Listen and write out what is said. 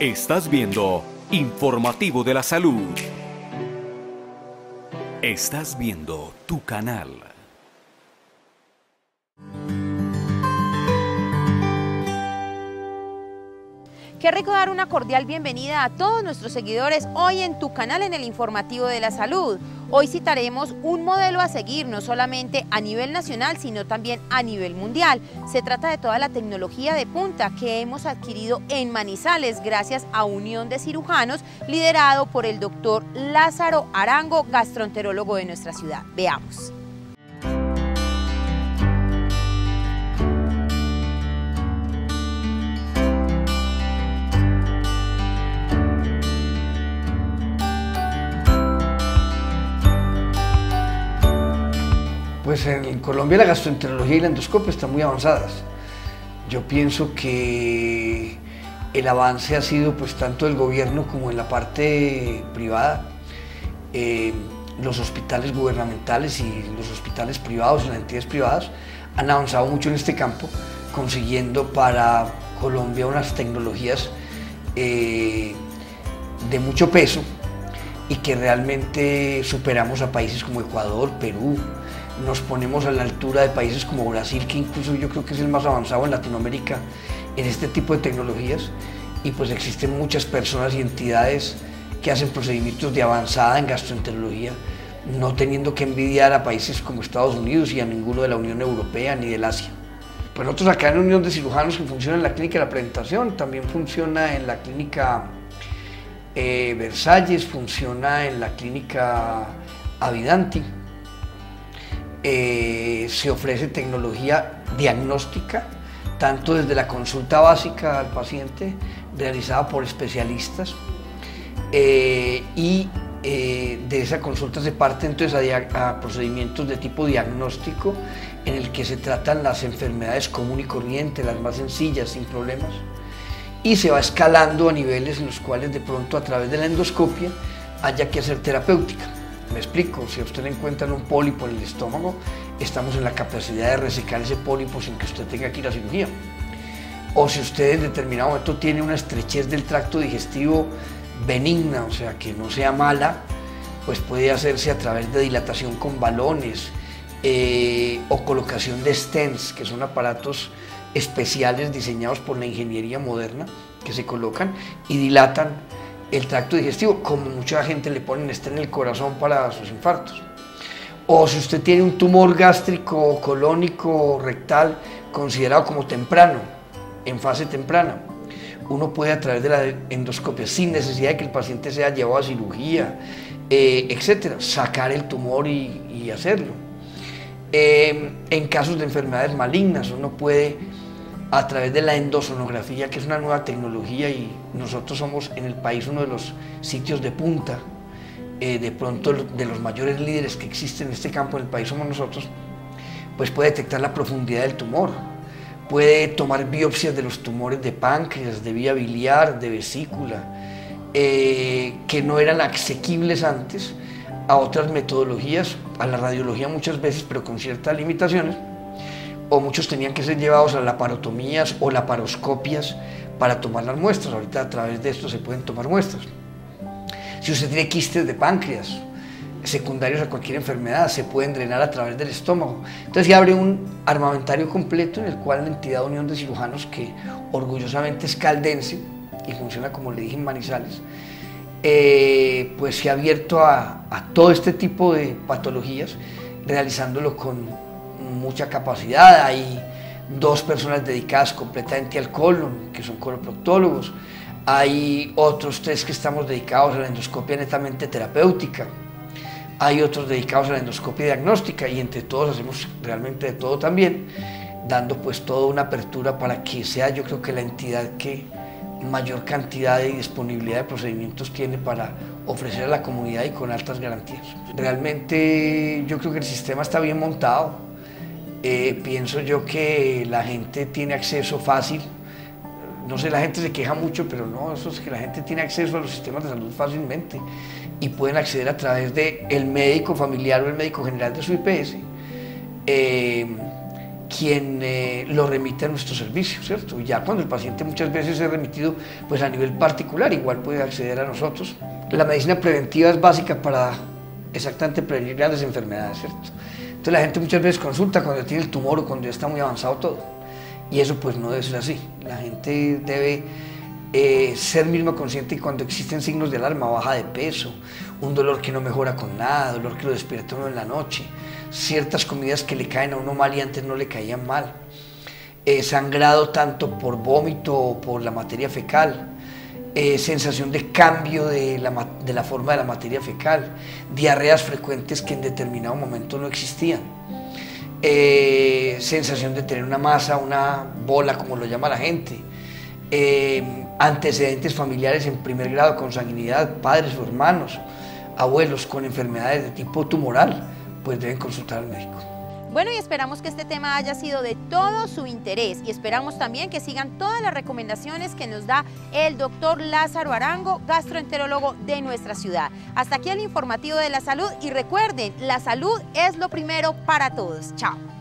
Estás viendo Informativo de la Salud. Estás viendo tu canal. Qué rico dar una cordial bienvenida a todos nuestros seguidores hoy en tu canal en el Informativo de la Salud. Hoy citaremos un modelo a seguir no solamente a nivel nacional, sino también a nivel mundial. Se trata de toda la tecnología de punta que hemos adquirido en Manizales gracias a Unión de Cirujanos liderado por el doctor Lázaro Arango, gastroenterólogo de nuestra ciudad. Veamos. Pues en Colombia la gastroenterología y la endoscopia están muy avanzadas. Yo pienso que el avance ha sido pues tanto del gobierno como en la parte privada. Eh, los hospitales gubernamentales y los hospitales privados las entidades privadas han avanzado mucho en este campo, consiguiendo para Colombia unas tecnologías eh, de mucho peso y que realmente superamos a países como Ecuador, Perú, nos ponemos a la altura de países como Brasil, que incluso yo creo que es el más avanzado en Latinoamérica en este tipo de tecnologías, y pues existen muchas personas y entidades que hacen procedimientos de avanzada en gastroenterología, no teniendo que envidiar a países como Estados Unidos y a ninguno de la Unión Europea ni del Asia. Pues nosotros acá en la Unión de Cirujanos que funciona en la clínica de la presentación, también funciona en la clínica eh, Versalles, funciona en la clínica Avidanti, eh, se ofrece tecnología diagnóstica, tanto desde la consulta básica al paciente, realizada por especialistas, eh, y eh, de esa consulta se parte entonces a, procedimientos de tipo diagnóstico, en el que se tratan las enfermedades común y corriente, las más sencillas, sin problemas, y se va escalando a niveles en los cuales de pronto a través de la endoscopia haya que hacer terapéutica. Me explico, si usted le encuentran un pólipo en el estómago, estamos en la capacidad de resecar ese pólipo sin que usted tenga que ir a cirugía. O si usted en determinado momento tiene una estrechez del tracto digestivo benigna, o sea, que no sea mala, pues puede hacerse a través de dilatación con balones eh, o colocación de stents, que son aparatos especiales diseñados por la ingeniería moderna, que se colocan y dilatan el tracto digestivo, como mucha gente le ponen este en el corazón para sus infartos. O si usted tiene un tumor gástrico, colónico, rectal, considerado como temprano, en fase temprana, uno puede a través de la endoscopia, sin necesidad de que el paciente sea llevado a cirugía, eh, etcétera, sacar el tumor y, hacerlo. Eh, en casos de enfermedades malignas, uno puede a través de la endosonografía, que es una nueva tecnología y nosotros somos en el país uno de los sitios de punta, eh, de pronto de los mayores líderes que existen en este campo en el país somos nosotros, pues puede detectar la profundidad del tumor, puede tomar biopsias de los tumores de páncreas, de vía biliar, de vesícula, eh, que no eran asequibles antes a otras metodologías, a la radiología muchas veces, pero con ciertas limitaciones o muchos tenían que ser llevados a laparotomías o laparoscopias para tomar las muestras. Ahorita a través de esto se pueden tomar muestras. Si usted tiene quistes de páncreas secundarios a cualquier enfermedad, se pueden drenar a través del estómago. Entonces ya abre un armamentario completo en el cual la entidad Unión de Cirujanos, que orgullosamente es caldense y funciona como le dije en Manizales, eh, pues se ha abierto a, a todo este tipo de patologías, realizándolo con mucha capacidad. Hay dos personas dedicadas completamente al colon, que son coloproctólogos. Hay otros tres que estamos dedicados a la endoscopia netamente terapéutica. Hay otros dedicados a la endoscopia diagnóstica y entre todos hacemos realmente de todo también, dando pues toda una apertura para que sea yo creo que la entidad que mayor cantidad y disponibilidad de procedimientos tiene para ofrecer a la comunidad y con altas garantías. Realmente yo creo que el sistema está bien montado, eh, pienso yo que la gente tiene acceso fácil. No sé, la gente se queja mucho, pero no, eso es que la gente tiene acceso a los sistemas de salud fácilmente y pueden acceder a través del el médico familiar o el médico general de su IPS, eh, quien eh, lo remite a nuestro servicio, ¿cierto? Ya cuando el paciente muchas veces es remitido pues a nivel particular, igual puede acceder a nosotros. La medicina preventiva es básica para exactamente prevenir grandes enfermedades, ¿cierto? Entonces la gente muchas veces consulta cuando tiene el tumor o cuando ya está muy avanzado todo. Y eso pues no debe ser así. La gente debe eh, ser mismo consciente que cuando existen signos de alarma, baja de peso, un dolor que no mejora con nada, dolor que lo despierta uno en la noche, ciertas comidas que le caen a uno mal y antes no le caían mal, eh, sangrado tanto por vómito o por la materia fecal, eh, sensación de cambio de la, de la, forma de la materia fecal, diarreas frecuentes que en determinado momento no existían, eh, sensación de tener una masa, una bola, como lo llama la gente, antecedentes familiares en primer grado, con sanguinidad, padres o hermanos, abuelos con enfermedades de tipo tumoral, pues deben consultar al médico. Bueno, y esperamos que este tema haya sido de todo su interés y esperamos también que sigan todas las recomendaciones que nos da el doctor Lázaro Arango, gastroenterólogo de nuestra ciudad. Hasta aquí el informativo de la salud y recuerden, la salud es lo primero para todos. Chao.